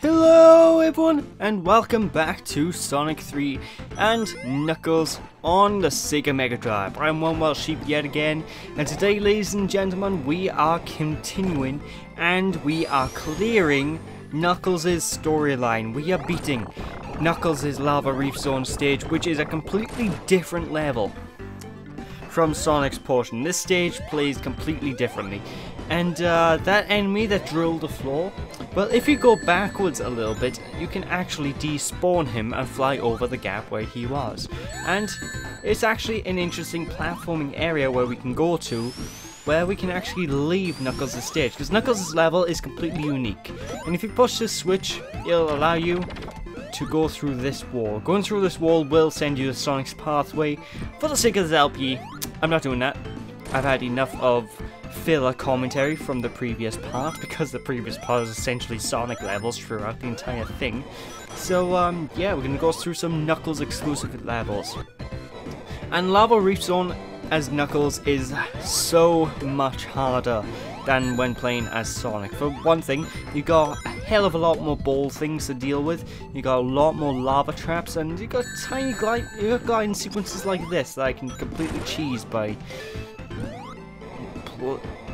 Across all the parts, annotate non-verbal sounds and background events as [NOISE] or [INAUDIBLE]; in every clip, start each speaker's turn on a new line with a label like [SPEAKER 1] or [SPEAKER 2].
[SPEAKER 1] Hello everyone and welcome back to Sonic 3 and Knuckles on the Sega Mega Drive. I'm One Welsh Sheep yet again and today ladies and gentlemen we are continuing and we are clearing Knuckles' storyline. We are beating Knuckles' Lava Reef Zone stage which is a completely different level from Sonic's portion. This stage plays completely differently. And uh, that enemy that drilled the floor, well, if you go backwards a little bit, you can actually despawn him and fly over the gap where he was. And it's actually an interesting platforming area where we can go to, where we can actually leave Knuckles' stage, because Knuckles' level is completely unique. And if you push this switch, it'll allow you to go through this wall. Going through this wall will send you to Sonic's pathway. For the sake of this LP, I'm not doing that. I've had enough of filler commentary from the previous part because the previous part is essentially Sonic levels throughout the entire thing. So um, yeah, we're gonna go through some Knuckles exclusive levels. And Lava Reef Zone as Knuckles is so much harder than when playing as Sonic. For one thing, you got a hell of a lot more ball things to deal with, you got a lot more lava traps, and you got tiny glide, you got gliding sequences like this that I can completely cheese by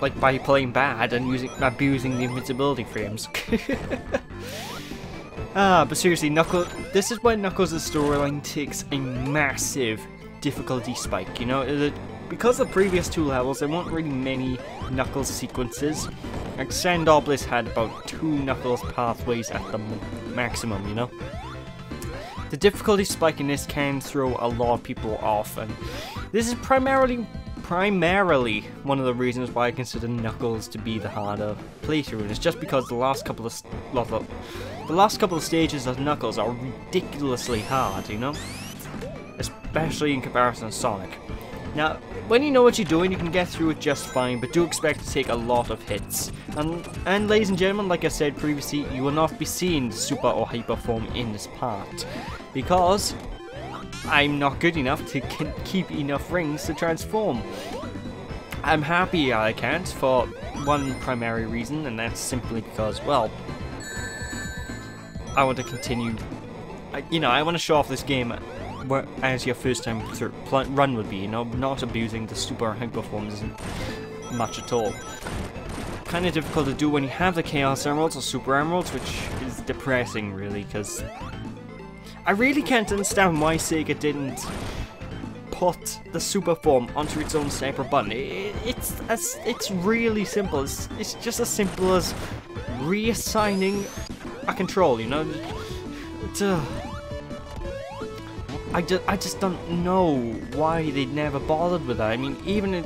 [SPEAKER 1] like by playing bad and using abusing the invincibility frames. [LAUGHS] ah, but seriously, Knuckles. This is when Knuckles' storyline takes a massive difficulty spike. You know, because the previous two levels, there weren't really many Knuckles sequences. Like Sandopolis had about two Knuckles pathways at the maximum. You know. The difficulty spike in this can throw a lot of people off, and this is primarily primarily one of the reasons why I consider Knuckles to be the harder playthrough, it's just because the last couple of the, last couple of stages of Knuckles are ridiculously hard, you know, especially in comparison to Sonic. Now, when you know what you're doing, you can get through it just fine, but do expect to take a lot of hits. And, and ladies and gentlemen, like I said previously, you will not be seeing Super or Hyper form in this part, because I'm not good enough to keep enough rings to transform. I'm happy I can't for one primary reason, and that's simply because, well, I want to continue. You know, I want to show off this game as your first time through run would be. You know, not abusing the super high performance much at all. Kind of difficult to do when you have the Chaos Emeralds or Super Emeralds, which is depressing, really, because I really can't understand why Sega didn't put the super form onto its own separate button. It, it's as it's really simple. It's, it's just as simple as reassigning a control. You know, uh, I just I just don't know why they never bothered with that. I mean, even in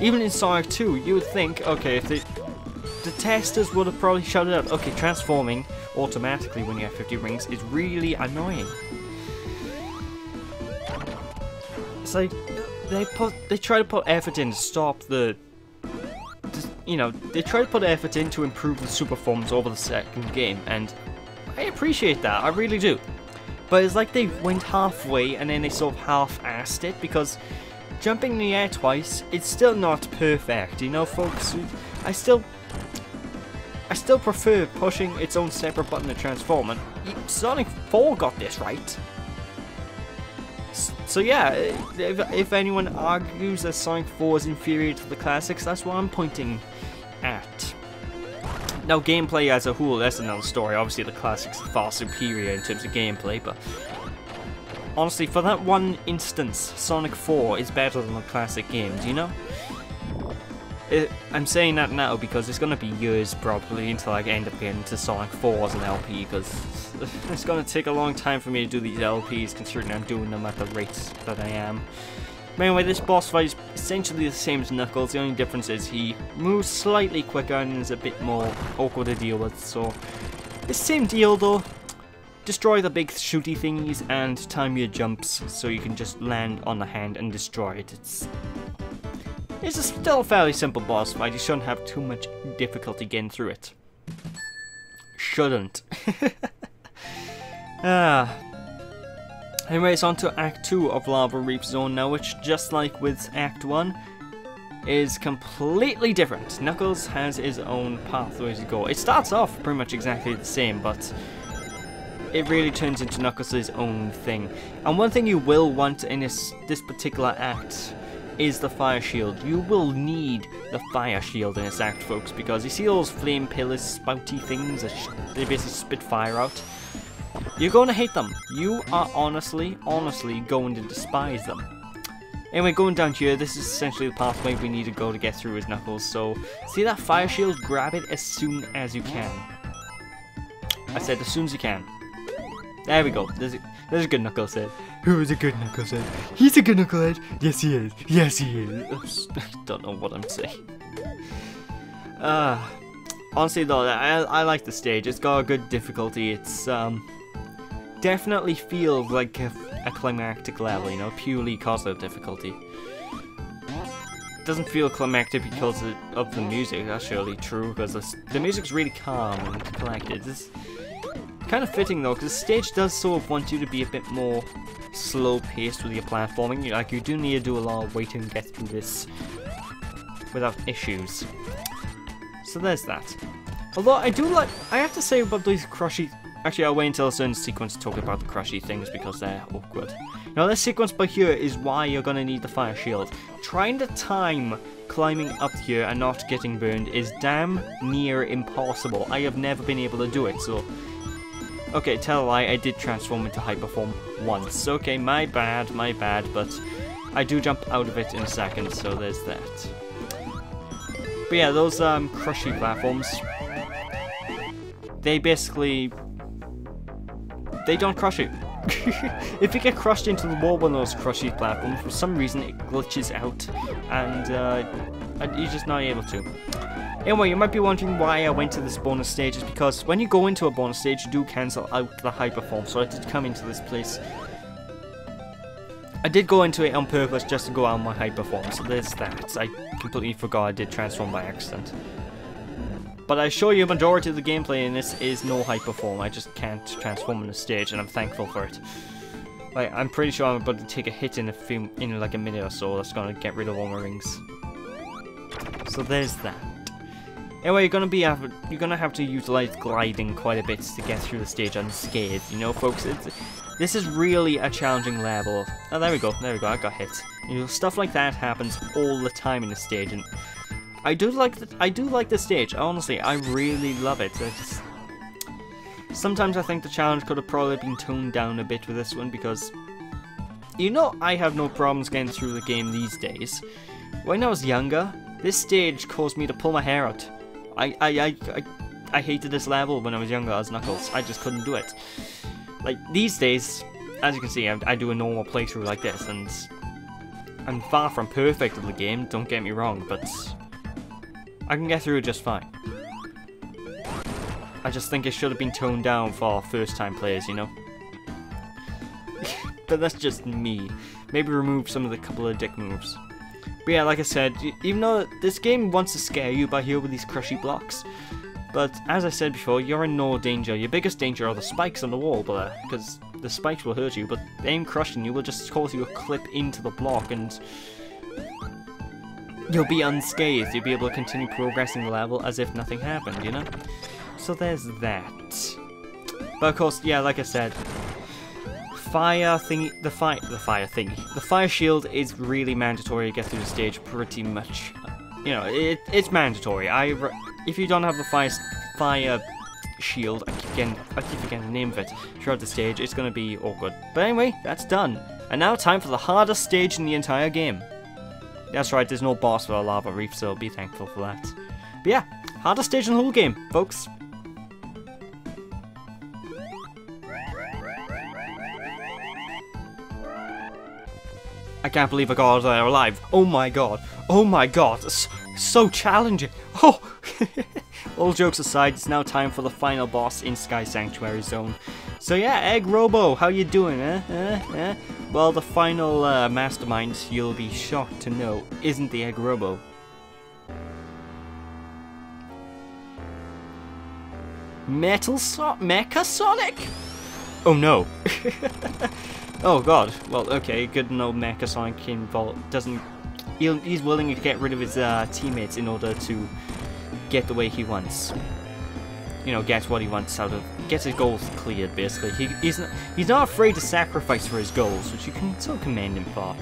[SPEAKER 1] even in Sonic 2, you would think, okay, if they the testers would have probably shut it out. Okay, transforming automatically when you have 50 rings is really annoying. It's like they put they try to put effort in to stop the you know, they try to put effort in to improve the super forms over the second game, and I appreciate that, I really do. But it's like they went halfway and then they sort of half-assed it, because jumping in the air twice, it's still not perfect, you know folks? I still I still prefer pushing its own separate button to transform, and Sonic 4 got this right. So yeah, if, if anyone argues that Sonic 4 is inferior to the classics, that's what I'm pointing at. Now gameplay as a whole, that's another story. Obviously the classics are far superior in terms of gameplay, but honestly, for that one instance, Sonic 4 is better than the classic games, you know? It, I'm saying that now because it's to be years probably until I end up getting to Sonic 4 as an LP because [LAUGHS] it's to take a long time for me to do these LPs considering I'm doing them at the rates that I am. But anyway, this boss fight is essentially the same as Knuckles, the only difference is he moves slightly quicker and is a bit more awkward to deal with, so... The same deal though, destroy the big shooty thingies and time your jumps so you can just land on the hand and destroy it. It's it's still a fairly simple boss fight, you shouldn't have too much difficulty getting through it. Shouldn't. [LAUGHS] ah. Anyways, on to Act 2 of Lava Reef Zone now, which just like with Act 1, is completely different. Knuckles has his own pathway to go. It starts off pretty much exactly the same, but it really turns into Knuckles' own thing. And one thing you will want in this, this particular act is the fire shield. You will need the fire shield in this act, folks, because you see those flame pillars, spouty things that they basically spit fire out? You're going to hate them. You are honestly, honestly going to despise them. Anyway, going down here, this is essentially the pathway we need to go to get through his Knuckles, so see that fire shield? Grab it as soon as you can. I said as soon as you can. There we go. There's a, there's a good Knucklehead. Who is a good Knucklehead? He's a good Knucklehead. Yes, he is. Yes, he is. I [LAUGHS] don't know what I'm saying. Uh, honestly, though, I, I like the stage. It's got a good difficulty. It's um definitely feels like a, a climactic level, you know, purely because of difficulty. It doesn't feel climactic because of, of the music, that's surely true, because the, the music's really calm and collected. Kind of fitting though, because the stage does sort of want you to be a bit more slow-paced with your platforming. Like, you do need to do a lot of waiting to get through this without issues. So there's that. Although I do like, I have to say about these crushy Actually, I'll wait until a certain sequence to talk about the crushy things because they're awkward. Now, this sequence by here is why you're going to need the fire shield. Trying to time climbing up here and not getting burned is damn near impossible. I have never been able to do it, so... Okay, tell a lie, I did transform into Hyperform once. Okay, my bad, my bad, but I do jump out of it in a second, so there's that. But yeah, those um, crushy platforms, they basically they don't crush you. [LAUGHS] if you get crushed into the wall on those crushy platforms, for some reason it glitches out, and uh, you're just not able to. Anyway, you might be wondering why I went to this bonus stage, is because when you go into a bonus stage, you do cancel out the hyper form, so I did come into this place. I did go into it on purpose just to go out on my hyper form, so there's that. I completely forgot I did transform by accident. But I assure you, majority of the gameplay in this is no hyperform. I just can't transform on the stage, and I'm thankful for it. Like, I'm pretty sure I'm about to take a hit in a few, in like a minute or so. That's gonna get rid of all my rings. So there's that. Eh, anyway, you're gonna be you're gonna have to utilize gliding quite a bit to get through the stage unscathed. You know, folks. It's, this is really a challenging level. Oh, there we go. There we go. I got hit. You know, stuff like that happens all the time in the stage, and I do like the I do like the stage. Honestly, I really love it. Just, sometimes I think the challenge could have probably been toned down a bit with this one because you know I have no problems getting through the game these days. When I was younger, this stage caused me to pull my hair out. I I I I, hated this level when I was younger as Knuckles. I just couldn't do it. Like these days, as you can see, I, I do a normal playthrough like this, and I'm far from perfect at the game. Don't get me wrong, but I can get through it just fine. I just think it should have been toned down for first time players, you know? [LAUGHS] but that's just me. Maybe remove some of the couple of dick moves. But yeah, like I said, even though this game wants to scare you by here with these crushy blocks, but as I said before, you're in no danger. Your biggest danger are the spikes on the wall, because uh, the spikes will hurt you, but aim crushing you will just cause you a clip into the block and you'll be unscathed. You'll be able to continue progressing the level as if nothing happened, you know? So there's that. But of course, yeah, like I said, fire thingy, the fire, the fire thingy, the fire shield is really mandatory to get through the stage pretty much. You know, it, it's mandatory. I, if you don't have the fire, fire shield, I keep getting, I keep forgetting the name of it, throughout the stage, it's gonna be awkward. But anyway, that's done. And now time for the hardest stage in the entire game. That's right, there's no boss for a lava reef, so be thankful for that. But yeah, hardest stage in the whole game, folks. I can't believe I got out there alive. Oh my god. Oh my god. So challenging. [LAUGHS] Oh! [LAUGHS] All jokes aside, it's now time for the final boss in Sky Sanctuary Zone. So yeah, Egg Robo, how you doing, eh? eh? eh? Well, the final uh, mastermind, you'll be shocked to know, isn't the Egg Robo. Metal so Mecha Sonic? Oh no. [LAUGHS] oh god. Well, okay, good know Mecha Sonic involved doesn't he'll, he's willing to get rid of his uh, teammates in order to get the way he wants. You know, get what he wants out of, get his goals cleared. Basically, he, he's not, he's not afraid to sacrifice for his goals, which you can so commend him for.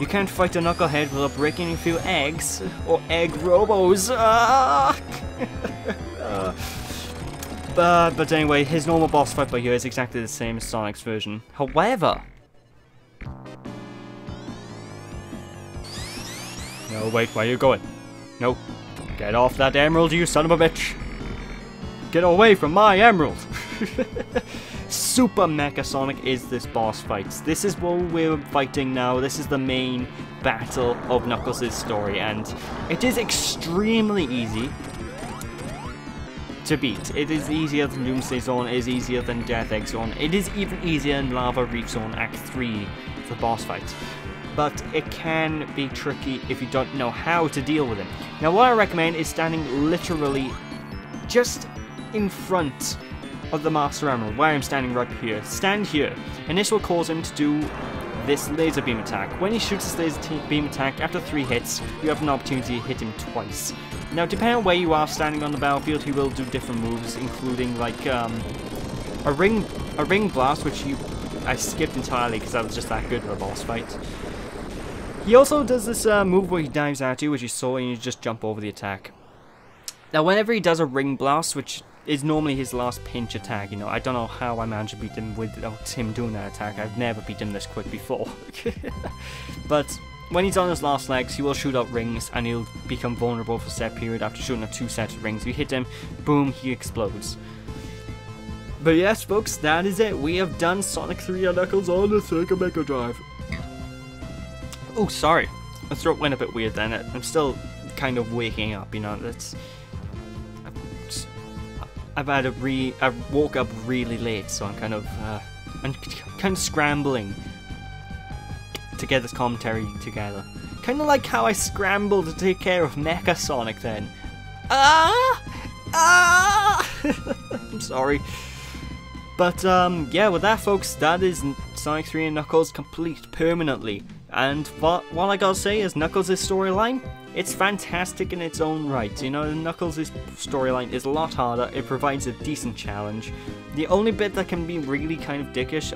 [SPEAKER 1] You can't fight a knucklehead without breaking a few eggs or egg robos. [LAUGHS] Ah! [LAUGHS] uh, but, but anyway, his normal boss fight by you is exactly the same as Sonic's version. However, no, wait, where are you going? No, get off that emerald, you son of a bitch! Get away from my emerald! [LAUGHS] Super Mecha Sonic is this boss fight. This is what we're fighting now. This is the main battle of Knuckles' story, and it is extremely easy to beat. It is easier than Doomsday Zone, it is easier than Death Egg Zone, it is even easier in Lava Reef Zone Act 3 for boss fights. But it can be tricky if you don't know how to deal with him. Now what I recommend is standing literally just in front of the Master Emerald, where I'm standing right here. Stand here, and this will cause him to do this laser beam attack. When he shoots this laser beam attack, after three hits, you have an opportunity to hit him twice. Now, depending on where you are standing on the battlefield, he will do different moves, including like um, a ring, a ring blast, which you I skipped entirely because I was just that good at a boss fight. He also does this uh, move where he dives at you, which you saw, and you just jump over the attack. Now, whenever he does a ring blast, which is normally his last pinch attack. You know, I don't know how I managed to beat him without him doing that attack. I've never beat him this quick before. [LAUGHS] but when he's on his last legs, he will shoot out rings and he'll become vulnerable for a set period after shooting out two sets of rings. If you hit him, boom, he explodes. But yes, folks, that is it. We have done Sonic 3 on Knuckles on the Sega Mega Drive. Oh, sorry. My throat went a bit weird then. I'm still kind of waking up, you know. That's I've had a re I woke up really late, so I'm kind of uh, I'm kind of scrambling to get this commentary together. Kind of like how I scrambled to take care of Mecha Sonic then. Ah! Ah! [LAUGHS] I'm sorry. But um, yeah, with that folks, that is Sonic 3 and Knuckles complete permanently. And what, what I gotta say is Knuckles' storyline it's fantastic in its own right, you know, Knuckles' storyline is a lot harder, it provides a decent challenge. The only bit that can be really kind of dickish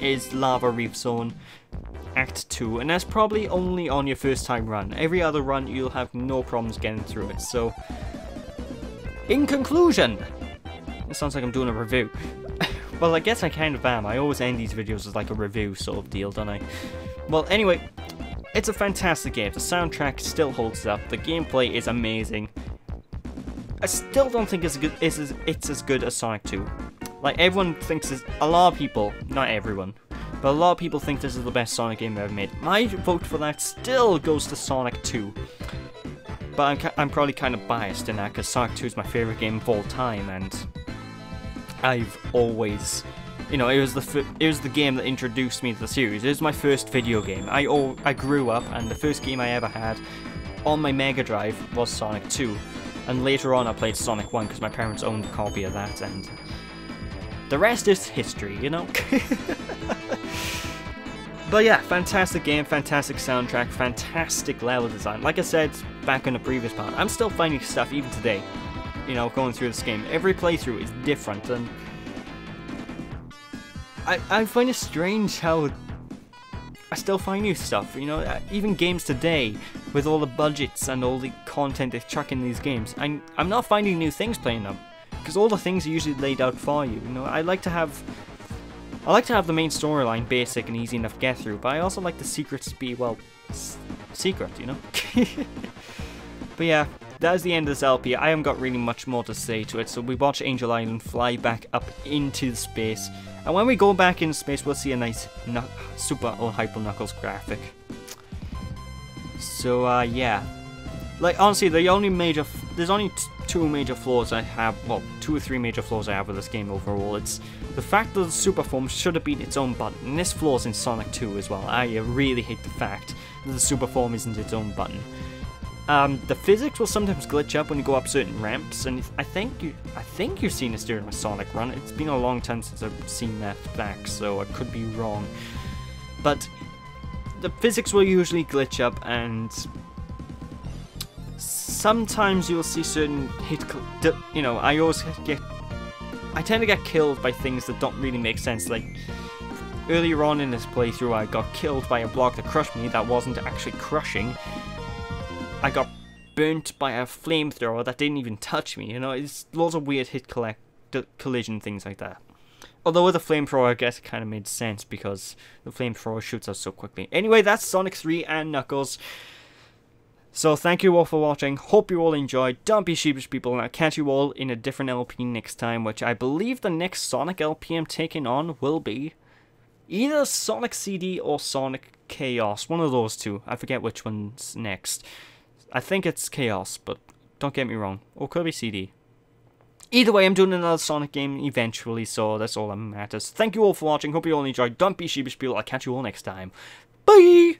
[SPEAKER 1] is Lava Reef Zone Act 2, and that's probably only on your first time run. Every other run you'll have no problems getting through it, so... In conclusion! It sounds like I'm doing a review. [LAUGHS] well, I guess I kind of am. I always end these videos as like a review sort of deal, don't I? Well, anyway, it's a fantastic game. The soundtrack still holds up. The gameplay is amazing. I still don't think it's, good, it's, as, it's as good as Sonic 2. Like, everyone thinks this, a lot of people, not everyone, but a lot of people think this is the best Sonic game ever made. My vote for that still goes to Sonic 2. But I'm, I'm probably kind of biased in that because Sonic 2 is my favourite game of all time and I've always you know, it was the it was the game that introduced me to the series. It was my first video game. I all I grew up, and the first game I ever had on my Mega Drive was Sonic 2, and later on I played Sonic 1 because my parents owned a copy of that, and the rest is history, you know. [LAUGHS] but yeah, fantastic game, fantastic soundtrack, fantastic level design. Like I said back in the previous part, I'm still finding stuff even today. You know, going through this game. Every playthrough is different, and I, I find it strange how I still find new stuff, you know, uh, even games today, with all the budgets and all the content they chuck in these games, I'm, I'm not finding new things playing them, because all the things are usually laid out for you, you know, I like to have, I like to have the main storyline basic and easy enough to get through, but I also like the secrets to be, well, secret, you know? [LAUGHS] but yeah, that is the end of this LP. I haven't got really much more to say to it, so we watch Angel Island fly back up into space. And when we go back in space, we'll see a nice super or Hyper Knuckles graphic. So, uh, yeah. Like, honestly, the only major... There's only two major flaws I have... Well, two or three major flaws I have with this game overall. It's the fact that the super form should have been its own button. And this flaws in Sonic 2 as well. I really hate the fact that the super form isn't its own button. Um, the physics will sometimes glitch up when you go up certain ramps, and I think you, I think you've seen this during my Sonic run. It's been a long time since I've seen that back, so I could be wrong. But the physics will usually glitch up and sometimes you'll see certain hit, you know, I always get, I tend to get killed by things that don't really make sense, like earlier on in this playthrough I got killed by a block that crushed me that wasn't actually crushing. I got burnt by a flamethrower that didn't even touch me, you know, it's lots of weird hit collect collision things like that. Although with the flamethrower, I guess it kind of made sense because the flamethrower shoots out so quickly. Anyway, that's Sonic 3 and Knuckles. So thank you all for watching. Hope you all enjoyed. Don't be sheepish, people, and I'll catch you all in a different LP next time, which I believe the next Sonic LP I'm taking on will be either Sonic CD or Sonic Chaos. One of those two. I forget which one's next. I think it's Chaos, but don't get me wrong. Or be CD. Either way, I'm doing another Sonic game eventually, so that's all that matters. Thank you all for watching. Hope you all enjoyed. Don't be sheepish, people. I'll catch you all next time. Bye!